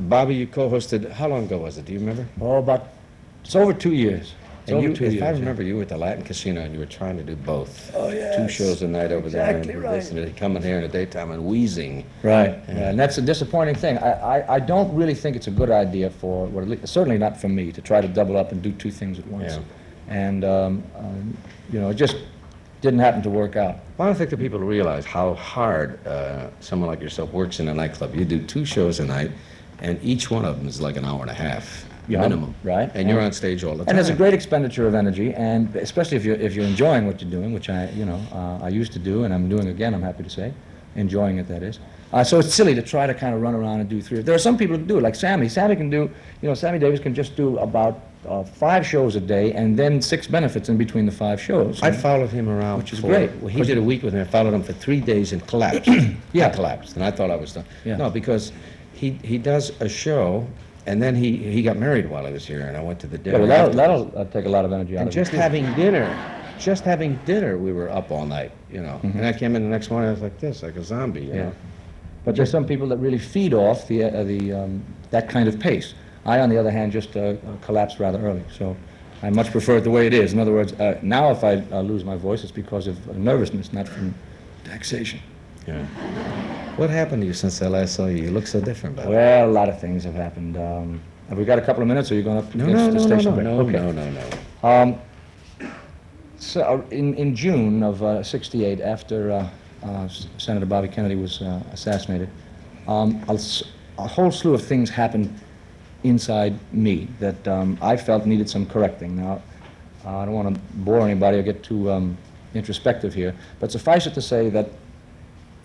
Bobby, you co-hosted, how long ago was it? Do you remember? Oh, about, it's over two years. It's And over you, two if years. I yeah. remember, you were at the Latin Casino and you were trying to do both. Oh, yeah, Two shows a night over there. exactly and right. listening to- Coming here in the daytime and wheezing. Right, yeah, and that's a disappointing thing. I, I, I don't really think it's a good idea for, well, least- certainly not for me, to try to double up and do two things at once. Yeah. And, um, um, you know, it just didn't happen to work out. Well, I don't think that people realize how hard uh, someone like yourself works in a nightclub. You do two shows a night, and each one of them is like an hour and a half Yeah, minimum. right. And you're on stage all the time. And there's a great expenditure of energy, and especially if you're, if you're enjoying what you're doing, which I, you know, uh, I used to do, and I'm doing again, I'm happy to say. Enjoying it, that is. Uh, so it's silly to try to kind of run around and do three. There are some people who do it, like Sammy. Sammy can do, you know, Sammy Davis can just do about uh, five shows a day and then six benefits in between the five shows. I followed him around. Which is for- great. Well, he did a week with me. I followed him for three days and collapsed. Yeah. I collapsed, and I thought I was done. Yeah. No, because he, he does a show, and then he, he got married while I was here, and I went to the Yeah, dinner. well, that'll, that'll uh, take a lot of energy out And of just having dinner, just having dinner, we were up all night, you know. Mm-hmm. And I came in the next morning, I was like this, like a zombie, you Yeah. know. But there's some people that really feed off the, uh, the, um, that kind of pace. I, on the other hand, just uh, collapsed rather early. So I much prefer it the way it is. In other words, uh, now if I uh, lose my voice, it's because of nervousness, not from taxation. Yeah. What happened to you since I last saw you? You look so different. Well, a lot of things have happened. Um, have we got a couple of minutes, or are you going up no, no, the no, no, station no, break? no, okay. no, no, no. Um, so uh, in, in June of uh, 68, after uh, uh, Senator Bobby Kennedy was uh, assassinated, um, a, a whole slew of things happened inside me that um, I felt needed some correcting. Now, uh, I don't want to bore anybody or get too um, introspective here, but suffice it to say that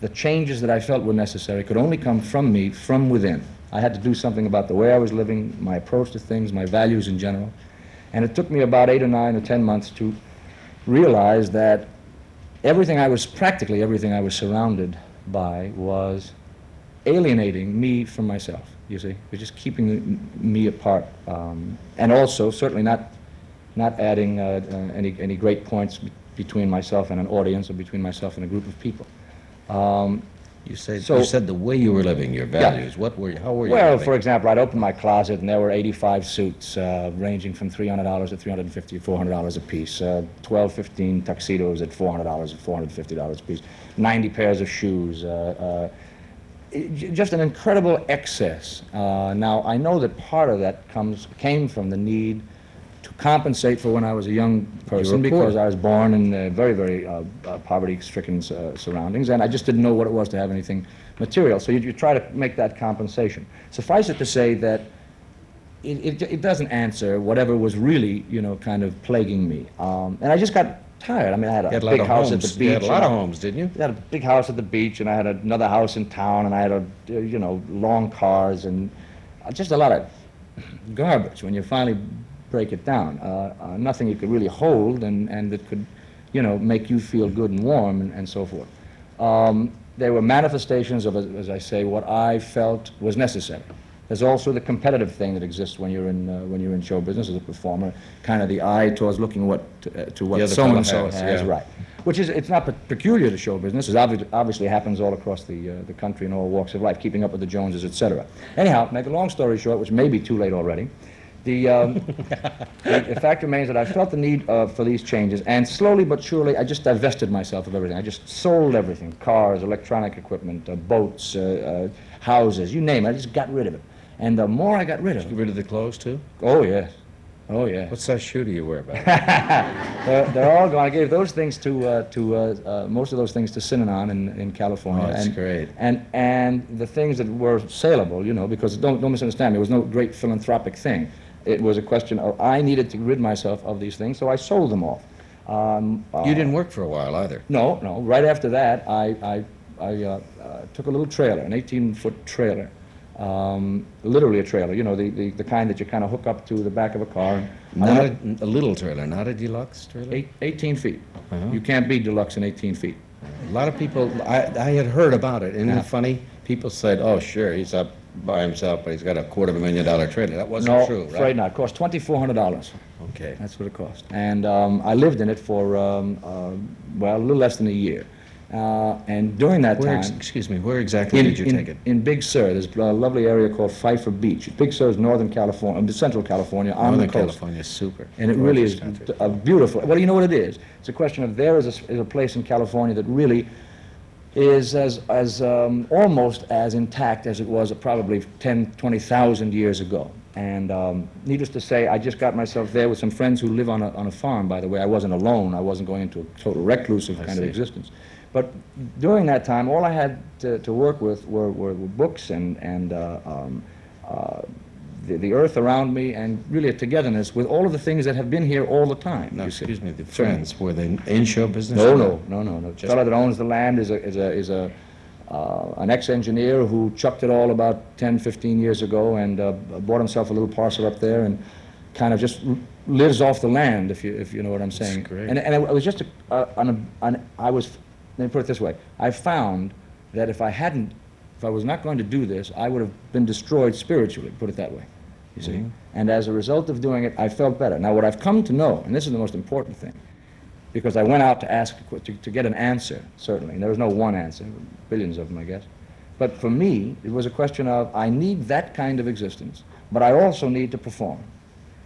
the changes that I felt were necessary could only come from me, from within. I had to do something about the way I was living, my approach to things, my values in general. And it took me about eight or nine or ten months to realize that everything I was, practically everything I was surrounded by was alienating me from myself, you see. It was just keeping me apart. Um, and also, certainly not, not adding uh, uh, any, any great points be- between myself and an audience or between myself and a group of people. Um, You said, So- you said the way you were living, your values. What were you, how were you Well, living? for example, I'd open my closet and there were 85 suits uh, ranging from $300 to $350, $400 a piece, uh, 12, 15 tuxedos at $400 or $450 a piece, 90 pairs of shoes, uh, uh, just an incredible excess. Uh, now, I know that part of that comes, came from the need to compensate for when I was a young person because I was born in uh, very, very uh, uh, poverty-stricken uh, surroundings, and I just didn't know what it was to have anything material. So you, you try to make that compensation. Suffice it to say that it, it, it doesn't answer whatever was really, you know, kind of plaguing me. Um, and I just got tired. I mean, I had a had a big house homes. at the beach. You had a lot of I- homes, didn't you? I had a big house at the beach, and I had another house in town, and I had a, you know, long cars, and just a lot of garbage when you finally break it down. Uh, uh, nothing you could really hold, and, and that could, you know, make you feel good and warm, and, and so forth. Um, they were manifestations of, as I say, what I felt was necessary. There's also the competitive thing that exists when you're in uh, when you're in show business as a performer, kind of the eye towards looking what uh, to what so and so has, has, yeah. right? Which is it's not peculiar to show business. It obviously, obviously happens all across the uh, the country in all walks of life, keeping up with the Joneses, etc. Anyhow, make a long story short, which may be too late already. The, um, the, the fact remains that I felt the need uh, for these changes, and slowly but surely, I just divested myself of everything. I just sold everything cars, electronic equipment, uh, boats, uh, uh, houses, you name it. I just got rid of it. And the more I got rid of Get it, rid of the clothes, too? oh, yes. Oh, yeah. What size shoe do you wear, Bob? they're, they're all gone. I gave those things to, uh, to uh, uh, most of those things to Synanon in, in California. Oh, that's and, great. And, and the things that were saleable, you know, because don't, don't misunderstand me, it was no great philanthropic thing. It was a question of I needed to rid myself of these things, so I sold them off. Um, uh, You didn't work for a while either. no, no. Right after that, I, I, I uh, uh, took a little trailer, an 18-foot trailer, um, literally a trailer, you know, the, the, the kind that you kind of hook up to the back of a car. Not a, a little trailer, not a deluxe trailer? Eight, 18 feet. Uh-huh. You can't be deluxe in 18 feet. A lot of people, I, I had heard about it. Isn't Yeah. it funny? People said, oh, sure, he's up by himself, but he's got a quarter of a million dollar trailer. That wasn't no, true, right? afraid not. It cost $2,400. Okay. That's what it cost. And um, I lived in it for, um, uh, well, a little less than a year. Uh, and during that Where, time, excuse me, where exactly in, did you in- take it? in Big Sur, there's a lovely area called Pfeiffer Beach. Big Sur is Northern California, uh, Central California, on the coast. Northern California is super. And it really is country. a beautiful, well, you know what it is? It's a question of there is a, is a place in California that really is as, as um, almost as intact as it was probably 10, 20,000 years ago. And um, needless to say, I just got myself there with some friends who live on a, on a farm, by the way. I wasn't alone. I wasn't going into a total reclusive kind of existence. But during that time, all I had to, to work with were, were, were books and, and uh, um, uh, the, the earth around me and really a togetherness with all of the things that have been here all the time. See. excuse me, the friends, were they in show business? No, no, no, no, no. The fellow that owns the land is a, is a, is a, uh, an ex-engineer who chucked it all about 10, 15 years ago and uh, bought himself a little parcel up there and kind of just lives off the land, if you, if you know what I'm saying. great. And, and it was just a, uh, an, an, I was, let me put it this way. I found that if I hadn't, if I was not going to do this, I would have been destroyed spiritually, put it that way. You see? Mm-hmm. And as a result of doing it, I felt better. Now, what I've come to know, and this is the most important thing, because I went out to ask, to, to get an answer, certainly. And there was no one answer, billions of them, I guess. But for me, it was a question of I need that kind of existence, but I also need to perform.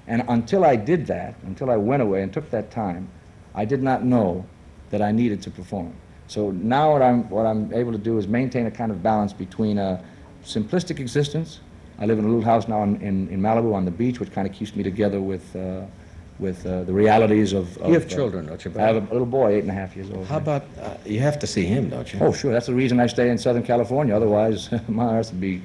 And until I did that, until I went away and took that time, I did not know that I needed to perform. So now what I'm, what I'm able to do is maintain a kind of balance between a simplistic existence. I live in a little house now in, in, in Malibu on the beach, which kind of keeps me together with, uh, with uh, the realities of, of You have uh, children, don't you, I have a little boy, eight and a half years old. How about, uh, you have to see him, don't you? Oh, sure. That's the reason I stay in Southern California. Otherwise, my earth would be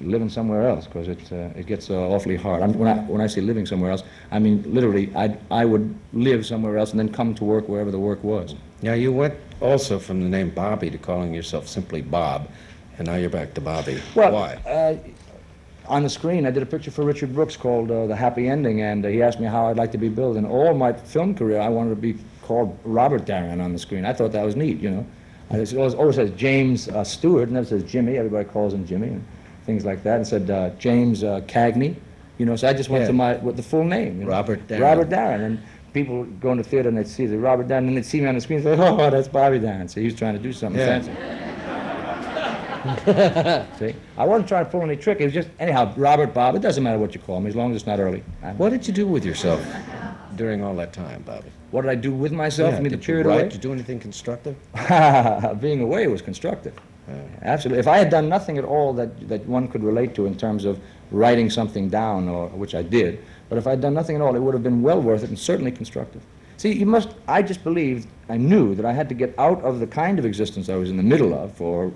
living somewhere else because it, uh, it gets uh, awfully hard. I'm, when, I, when I say living somewhere else, I mean literally, I, I would live somewhere else and then come to work wherever the work was. Now, you went also from the name Bobby to calling yourself simply Bob, and now you're back to Bobby. Well, Why? Uh, on the screen, I did a picture for Richard Brooks called uh, The Happy Ending, and uh, he asked me how I'd like to be billed. And all my film career, I wanted to be called Robert Darin on the screen. I thought that was neat, you know. I- It always, always says James uh, Stewart, and never says Jimmy. Everybody calls him Jimmy, and things like that. And said uh, James uh, Cagney, you know. So I just went Yeah. to my with the full name. you know. Robert Darin. Robert Darin. And people go in the theater and they'd see the Robert Darin, and they'd see me on the screen and say, "Oh, that's Bobby Darin." So he was trying to do something Yeah. fancy. See, I wasn't trying to pull any trick. It was just anyhow, Robert Bob. It doesn't matter what you call me as long as it's not early. What did you do with yourself during all that time, Bobby? What did I do with myself? I mean, the did you period write? away. Did you do anything constructive? Being away was constructive. Uh, absolutely. If I had done nothing at all that, that one could relate to in terms of writing something down, or which I did, but if I'd done nothing at all, it would have been well worth it and certainly constructive. See, you must, I just believed, I knew that I had to get out of the kind of existence I was in the middle of for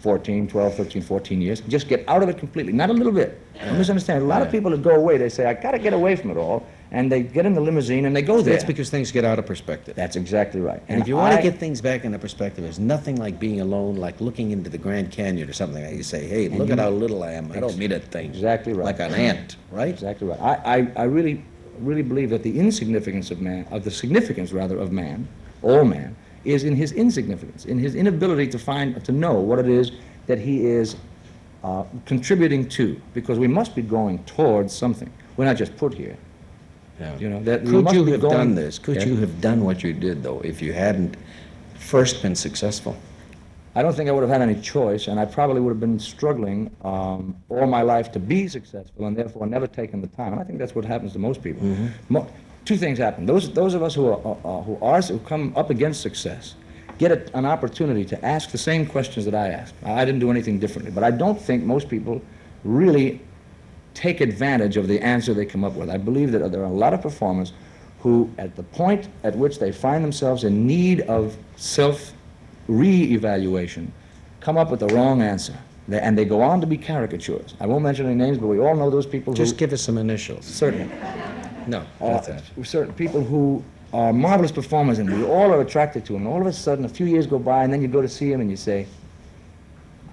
14, 12, 13, 14 years, just get out of it completely, not a little bit. Don't misunderstand. A lot of people that go away, they say, I got to get away from it all, and they get in the limousine and they go there. That's because things get out of perspective. That's exactly right. And if you want I- to get things back into perspective, there's nothing like being alone, like looking into the Grand Canyon or something. You say, hey, look at how little I am. I don't mean a thing. Exactly right. Like an ant, right? Exactly right. I, I, I really, really believe that the insignificance of man, of the significance rather of man, all man, is in his insignificance, in his inability to find, to know what it is that he is uh, contributing to, because we must be going towards something. We're not just put here. Yeah. You know, that Could you have done this? Could Yeah. you have done what you did, though, if you hadn't first been successful? I don't think I would have had any choice, and I probably would have been struggling um, all my life to be successful, and therefore never taken the time. And I think that's what happens to most people. Mo- two things happen. Those, those of us who are, uh, who are who come up against success get a, an opportunity to ask the same questions that I asked. I didn't do anything differently, but I don't think most people really take advantage of the answer they come up with. I believe that there are a lot of performers who, at the point at which they find themselves in need of self re-evaluation, come up with the wrong answer. They- And they go on to be caricatures. I won't mention any names, but we all know those people Just who... give us some initials. Certainly. No, Uh, that. certain people who are marvelous performers, and we all are attracted to them. And all of a sudden, a few years go by, and then you go to see him, and you say,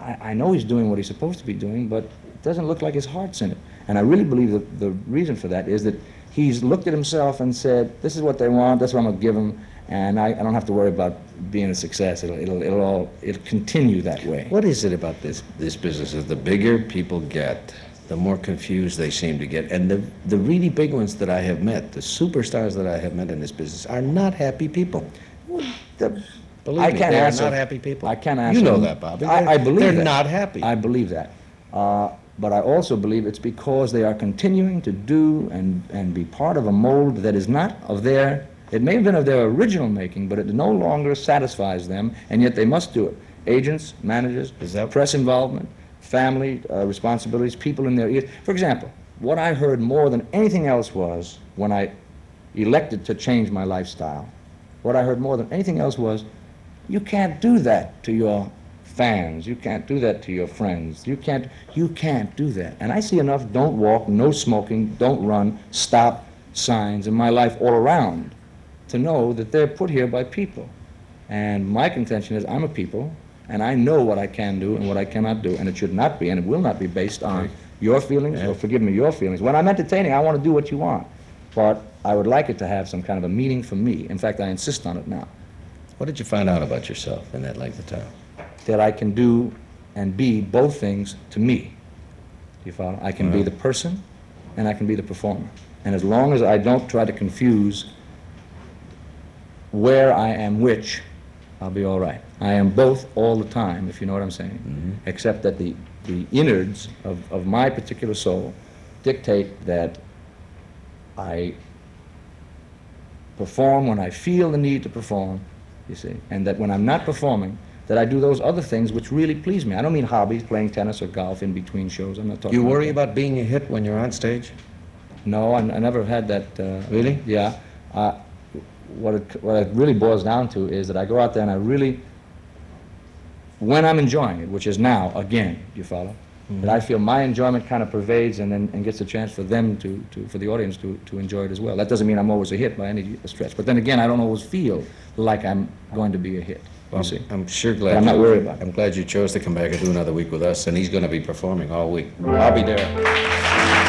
I, I know he's doing what he's supposed to be doing, but it doesn't look like his heart's in it. And I really believe that the reason for that is that he's looked at himself and said, this is what they want, that's what I'm going to give them, and I, I don't have to worry about being a success. It'll, it'll, it'll all, it'll continue that way. What is it about this, this business? Is the bigger people get, the more confused they seem to get. And the, the really big ones that I have met, the superstars that I have met in this business, are not happy people. The, Believe I me, can't they are answer. not happy people. I can't ask You answer. know that, Bobby. I, I believe they're that. not happy. I believe that. Uh, but I also believe it's because they are continuing to do and, and be part of a mold that is not of their, it may have been of their original making, but it no longer satisfies them, and yet they must do it. Agents, managers, press involvement, family uh, responsibilities, people in their ears. For example, what I heard more than anything else was when I elected to change my lifestyle, what I heard more than anything else was, you can't do that to your fans. You can't do that to your friends. You can't, you can't do that. And I see enough don't walk, no smoking, don't run, stop signs in my life all around to know that they're put here by people. And my contention is I'm a people, and I know what I can do and what I cannot do, and it should not be, and it will not be based on your feelings, or forgive me, your feelings. When I'm entertaining, I want to do what you want, but I would like it to have some kind of a meaning for me. In fact, I insist on it now, What did you find out about yourself in that length of time? That I can do and be both things to me. You follow? I can be the person, and I can be the performer. And as long as I don't try to confuse where I am which, I'll be all right. I am both all the time, if you know what I'm saying. Mm-hmm. Except that the, the innards of, of my particular soul dictate that I perform when I feel the need to perform, you see, and that when I'm not performing, that I do those other things which really please me. I don't mean hobbies, playing tennis or golf in between shows. I'm not talking. You worry that. about being a hit when you're on stage? No, I, I never had that. Uh, Really? Yeah. Uh, what it what it really boils down to is that I go out there and I really, when I'm enjoying it, which is now again, you follow, that I feel my enjoyment kind of pervades and then and gets a chance for them to, to for the audience to, to enjoy it as well. That doesn't mean I'm always a hit by any stretch, but then again, I don't always feel like I'm going to be a hit. You see. I'm sure glad. I'm not worried about it. I'm glad you chose to come back and do another week with us, and he's going to be performing all week. I'll be there.